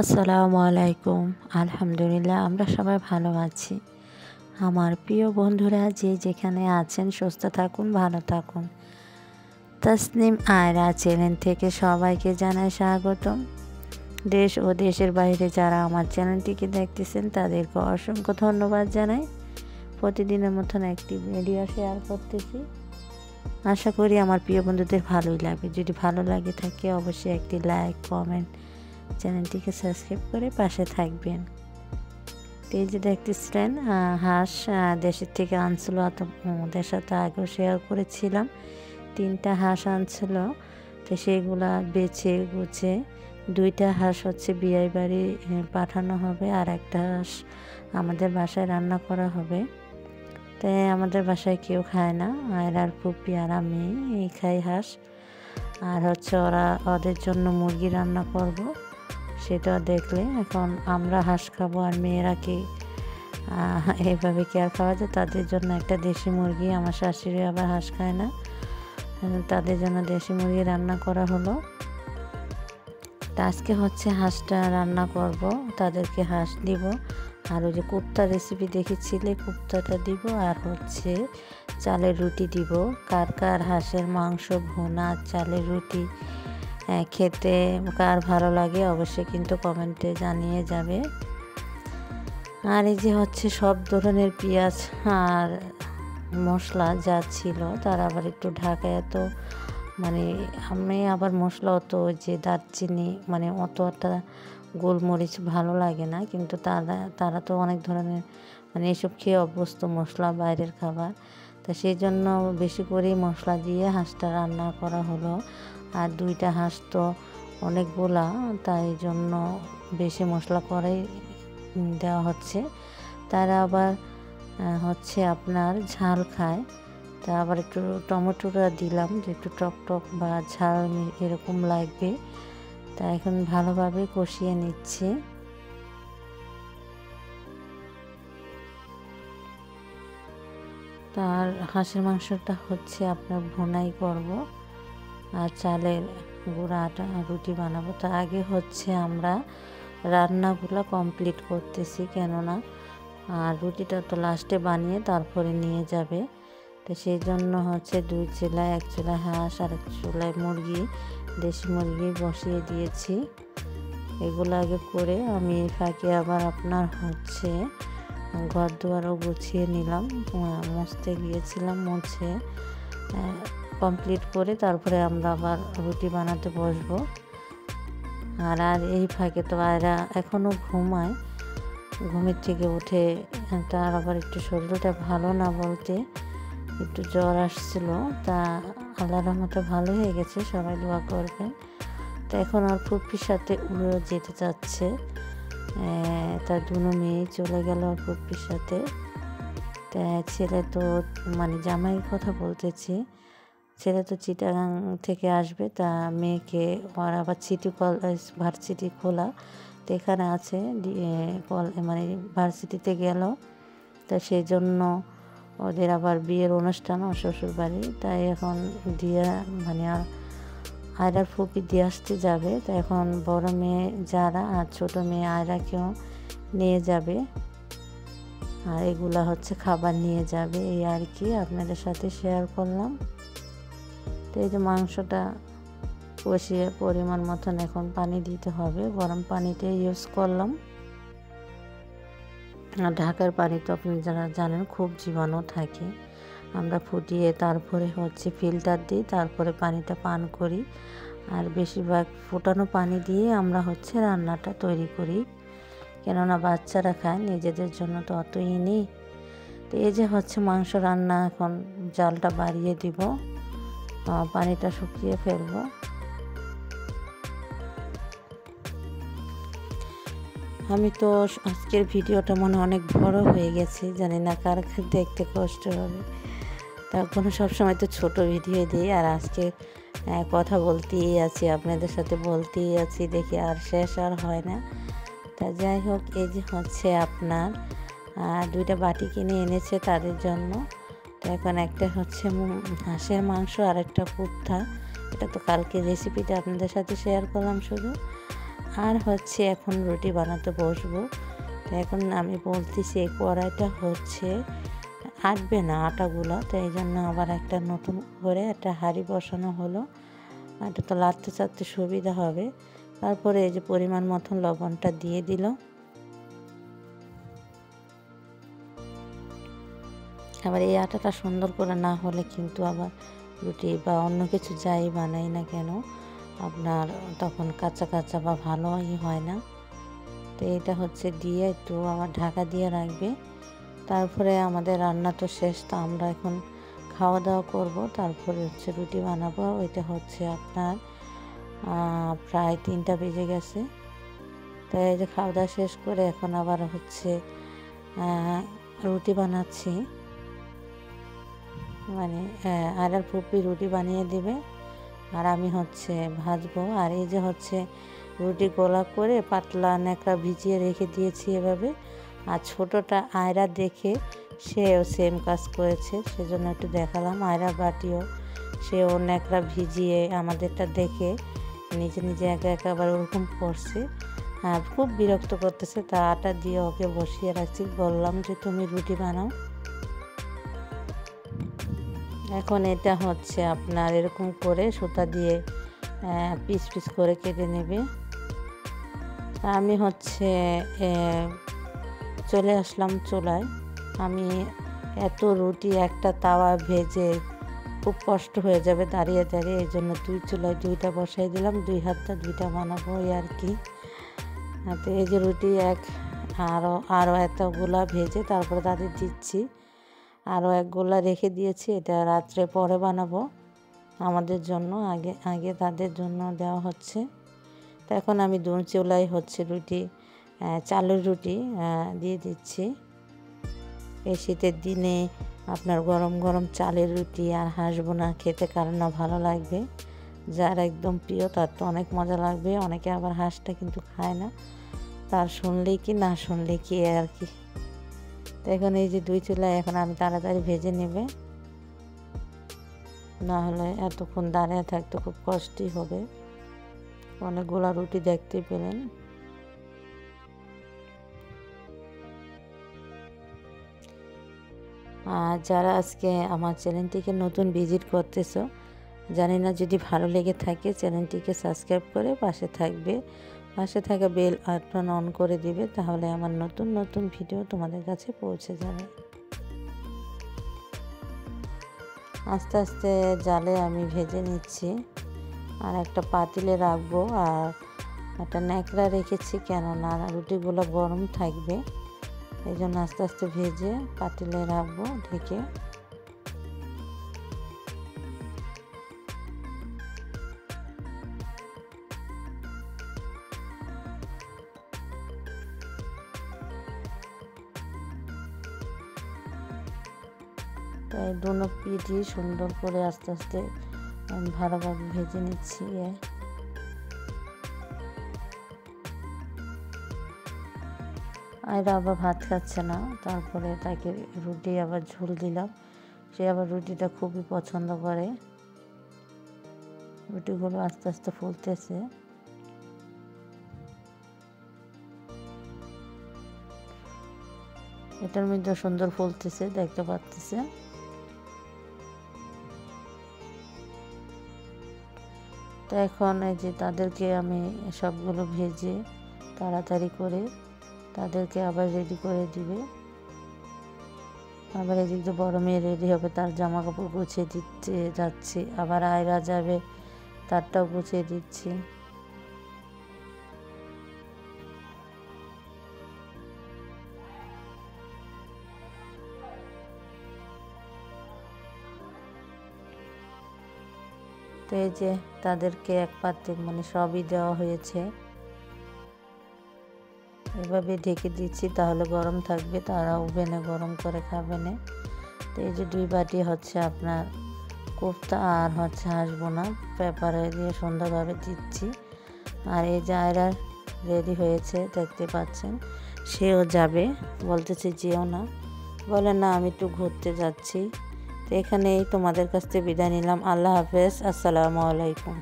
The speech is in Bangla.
আসসালামু আলাইকুম। আলহামদুলিল্লাহ, আমরা সবাই ভালো আছি। আমার প্রিয় বন্ধুরা, যে যেখানে আছেন, সুস্থ থাকুন, ভালো থাকুন। তসনিম আয়রা চ্যানেল থেকে সবাইকে জানাই স্বাগতম। দেশ ও দেশের বাইরে যারা আমার চ্যানেলটিকে দেখতেছেন, তাদেরকে অসংখ্য ধন্যবাদ জানাই। প্রতিদিনের মতন একটি ভিডিও শেয়ার করতেছি। আশা করি আমার প্রিয় বন্ধুদের ভালোই লাগবে। যদি ভালো লাগে থাকে, অবশ্যই একটি লাইক কমেন্ট চ্যানেলটিকে সাবস্ক্রাইব করে পাশে থাকবেন। এই যে দেখতেছিলেন হাঁস দেশের থেকে আনছিল ওদের সাথে আগেও শেয়ার করেছিলাম। তিনটা হাঁস আনছিল, তো সেইগুলা বেছে গুছে দুইটা হাঁস হচ্ছে বিয়ে বাড়ি পাঠানো হবে আর একটা হাঁস আমাদের বাসায় রান্না করা হবে। তাই আমাদের বাসায় কেউ খায় না আর আর পুপি আর আমি খাই হাঁস। আর হচ্ছে ওরা, ওদের জন্য মুরগি রান্না করব। সেটা দেখলে এখন আমরা হাঁস খাব আর মেয়েরা কি এইভাবে কি আর খাওয়া যায়? তাদের জন্য একটা দেশি মুরগি, আমার শাশুড়ি আবার হাঁস খায় না। তাদের জন্য দেশি মুরগি রান্না করা হলো। তা আজকে হচ্ছে হাঁসটা রান্না করব, তাদেরকে হাঁস দিব। আর ওই যে কুপ্তা রেসিপি দেখেছিলে কুপ্তাটা দিব আর হচ্ছে চালের রুটি দিব। কার কার হাঁসের মাংস ভুনা চালের রুটি খেতে কার ভালো লাগে, অবশ্যই কিন্তু কমেন্টে জানিয়ে যাবে। আর এই যে হচ্ছে সব ধরনের পেঁয়াজ আর মশলা যা ছিল, তার আবার একটু ঢাকায় এত মানে আমি আবার মশলা অত যে দারচিনি মানে অত একটা গোলমরিচ ভালো লাগে না, কিন্তু তারা তারা তো অনেক ধরনের মানে এসব খেয়ে অভ্যস্ত মশলা, বাইরের খাবার। তা সেই জন্য বেশি করেই মশলা দিয়ে হাঁসটা রান্না করা হলো। আর দুইটা হাঁস তো অনেক অনেকগুলা তাই জন্য বেশি মশলা করেই দেওয়া হচ্ছে। তারা আবার হচ্ছে আপনার ঝাল খায়। তা আবার একটু টমেটোটা দিলাম, যে একটু টক টক বা ঝাল এরকম লাগবে। তা এখন ভালোভাবে কষিয়ে নিচ্ছে। তার হাঁসের মাংসটা হচ্ছে আপনার ভুনাই করব। আর চালের গুঁড়া আটা, রুটি বানাবো। তা আগে হচ্ছে আমরা রান্নাগুলো কমপ্লিট করতেছি, কেননা, আর রুটিটা তো লাস্টে বানিয়ে তারপরে নিয়ে যাবে। তো সেই জন্য হচ্ছে দুই চুলায়, এক চুলায় হাঁস আর এক চুলায় মুরগি, দেশি মুরগি বসিয়ে দিয়েছি। এগুলো আগে করে আমি ফাঁকে আবার আপনার হচ্ছে ঘর দুয়ারও গুছিয়ে নিলাম। মুছতে গিয়েছিলাম মুছে। কমপ্লিট করে তারপরে আমরা আবার রুটি বানাতে বসবো। আর আর এই ফাঁকে তো আয়রা এখনও ঘুমায়। ঘুমের থেকে উঠে তার আবার একটু শরীরটা ভালো না বলতে একটু জ্বর আসছিল। তা আল্লাহ রহমতে ভালো হয়ে গেছে, সবাই দোয়া করবেন। তো এখন আর ফুপির সাথে উড়েও যেতে চাচ্ছে। তার দুনো মেয়ে চলে গেল আর ফুপির সাথে। তা ছেলে তো মানে জামাই কথা বলতেছি। ছেলে তো চিটাগাং থেকে আসবে, তা মেয়েকে ওর আবার সিটি কলেজ ভার্সিটি খোলা। তো এখানে আছে মানে ভার্সিটিতে গেল। তা সেই জন্য ওদের আবার বিয়ের অনুষ্ঠান ও শ্বশুর বাড়ি তাই এখন দিয়ে মানে আর, আয়রার ফুপি দিয়ে আসতে যাবে। তা এখন বড় মেয়ে যারা আর ছোট মেয়ে আয়রাকেও নিয়ে যাবে। আর এগুলা হচ্ছে খাবার নিয়ে যাবে, এই আর কি। আপনাদের সাথে শেয়ার করলাম। তো এই যে মাংসটা কষিয়ে পরিমাণ মতন এখন পানি দিতে হবে। গরম পানিতে ইউজ করলাম। আর ঢাকার পানি তো আপনি যারা জানেন, খুব জীবাণু থাকে। আমরা ফুটিয়ে তারপরে হচ্ছে ফিল্টার দিই, তারপরে পানিটা পান করি। আর বেশিরভাগ ফুটানো পানি দিয়ে আমরা হচ্ছে রান্নাটা তৈরি করি। কেননা বাচ্চারা খায়, নিজেদের জন্য তো অতই নেই। তো এই যে হচ্ছে মাংস রান্না, এখন জালটা বাড়িয়ে দিব। পানিটা শুকিয়ে ফেলব। আমি তো আজকের ভিডিওটা মনে অনেক বড় হয়ে গেছে, জানি না কার দেখতে কষ্ট হবে। তখন সবসময় তো ছোট ভিডিও দিই, আর আজকে কথা বলতেই আছি, আপনাদের সাথে বলতেই আছি, দেখি আর শেষ আর হয় না। তা যাই হোক, এই যে হচ্ছে আপনার দুইটা বাটি কিনে এনেছে তাদের জন্য। এখন একটা হচ্ছে হাঁসের মাংস আর একটা কুর্তা এটা তো কালকে রেসিপিটা আপনাদের সাথে শেয়ার করলাম শুধু। আর হচ্ছে এখন রুটি বানাতে বসবো। তো এখন আমি বলতেছি এই কড়াইটা হচ্ছে আটবে না আটাগুলো। তো এই জন্য আবার একটা নতুন করে একটা হাঁড়ি বসানো হলো। এটা তো লাড়তে চাড়তে সুবিধা হবে। তারপরে এই যে পরিমাণ মতন লবণটা দিয়ে দিল। আবার এই আটাটা সুন্দর করে না হলে কিন্তু আবার রুটি বা অন্য কিছু যাই বানাই না কেন, আপনার তখন কাঁচা কাঁচা বা ভালোই হয় না। তো এটা হচ্ছে দিয়ে একটু আবার ঢাকা দিয়ে রাখবে। তারপরে আমাদের রান্না তো শেষ, তো আমরা এখন খাওয়া দাওয়া করব। তারপরে হচ্ছে রুটি বানাবো। ওইটা হচ্ছে আপনার প্রায় তিনটা বেজে গেছে। তো এই যে খাওয়া দাওয়া শেষ করে এখন আবার হচ্ছে রুটি বানাচ্ছি। মানে আর আর ফুপি রুটি বানিয়ে দিবে। আর আমি হচ্ছে ভাজবো। আর এই যে হচ্ছে রুটি গোলা করে পাতলা ন্যাকড়া ভিজিয়ে রেখে দিয়েছি এভাবে। আর ছোটোটা আয়রা দেখে সেও সেম কাজ করেছে, সেজন্য একটু দেখালাম। আয়রা বাটিও সেও ন্যাকড়া ভিজিয়ে আমাদেরটা দেখে নিজে নিজে একা একা আবার ওরকম করছে। আর খুব বিরক্ত করতেছে। তা আটা দিয়ে ওকে বসিয়ে রাখছি। বললাম যে, তুমি রুটি বানাও। এখন এটা হচ্ছে আপনার এরকম করে সুতা দিয়ে পিস পিস করে কেটে নেবে। আমি হচ্ছে চলে আসলাম চুলায়। আমি এত রুটি একটা তাওয়া ভেজে খুব কষ্ট হয়ে যাবে দাঁড়িয়ে দাঁড়িয়ে, এই জন্য দুই চুলায় দুইটা বসাই দিলাম, দুই হাতটা দুইটা বানাবো এই আর কি। তো এই যে রুটি এক আরও আরও এতগুলা ভেজে তারপরে তাদের দিচ্ছি। আরও এক গোলা রেখে দিয়েছি, এটা রাত্রে পরে বানাবো। আমাদের জন্য, আগে আগে তাদের জন্য দেওয়া হচ্ছে। তো এখন আমি দু চুলাই হচ্ছে রুটি চালের রুটি দিয়ে দিচ্ছি। এই শীতের দিনে আপনার গরম গরম চালের রুটি আর হাঁসবো না, খেতে কারণ না ভালো লাগবে। যার একদম প্রিয়, তার তো অনেক মজা লাগবে। অনেকে আবার হাঁসটা কিন্তু খায় না। তার শুনলেই কি না শুনলে কি আর কি। তো এখন এই যে দুই চুলায় এখন আমি তাড়াতাড়ি ভেজে নেবে। না হলে এতক্ষণ দাঁড়িয়ে থাকতে খুব কষ্টই হবে। অনেকগুলা রুটি দেখতে পেলেন। আর যারা আজকে আমার চ্যানেলটিকে নতুন ভিজিট করতেছ, জানি না যদি ভালো লেগে থাকে চ্যানেলটিকে সাবস্ক্রাইব করে পাশে থাকবে। পাশে থাকা বেল আইকন অন করে দিবে, তাহলে আমার নতুন নতুন ভিডিও তোমাদের কাছে পৌঁছে যাবে। আস্তে আস্তে জালে আমি ভেজে নিচ্ছি, আর একটা পাতিলে রাখব, আর একটা ন্যাকড়া রেখেছি, কেননা রুটিগুলো গরম থাকবে, এই জন্য আস্তে আস্তে ভেজে পাতিলে রাখব, ঢেকে তাই দুনো পিঠই সুন্দর করে আস্তে আস্তে ভালোভাবে ভেজে নিচ্ছি। আর আবার ভাত খাচ্ছে না, তারপরে তাকে রুটি আবার ঝোল দিলাম। সে আবার রুটিটা খুবই পছন্দ করে। রুটিগুলো আস্তে আস্তে ফুলতেছে। এটার মধ্যে সুন্দর ফুলতেছে, দেখতে পাচ্তেছে তো এখন এই যে তাদেরকে আমি সবগুলো ভেজে তাড়াতাড়ি করে তাদেরকে আবার রেডি করে দিবে। আবার এদিক দিয়ে বড় মেয়ে রেডি হবে, তার জামা কাপড় গুছিয়ে দিতে যাচ্ছি। আবার আয়রা যাবে, তারটাও গুছিয়ে দিচ্ছি। তো এই যে তাদেরকে এক পাত্রে মানে সবই দেওয়া হয়েছে। এভাবে ঢেকে দিচ্ছি, তাহলে গরম থাকবে, তারা ওভেনে গরম করে খাবে না। তো এই যে দুই বাটি হচ্ছে আপনার কোফতা আর হচ্ছে হাসবো না, পেপারে দিয়ে সুন্দরভাবে দিচ্ছি। আর এই যে আয়রা রেডি হয়েছে, দেখতে পাচ্ছেন, সেও যাবে, বলতেছে যেও না। বলে, না, আমি একটু ঘুরতে যাচ্ছি। তো এখানেই তোমাদের কাছ থেকে বিদায় নিলাম। আল্লাহ হাফেজ। আসসালামু আলাইকুম।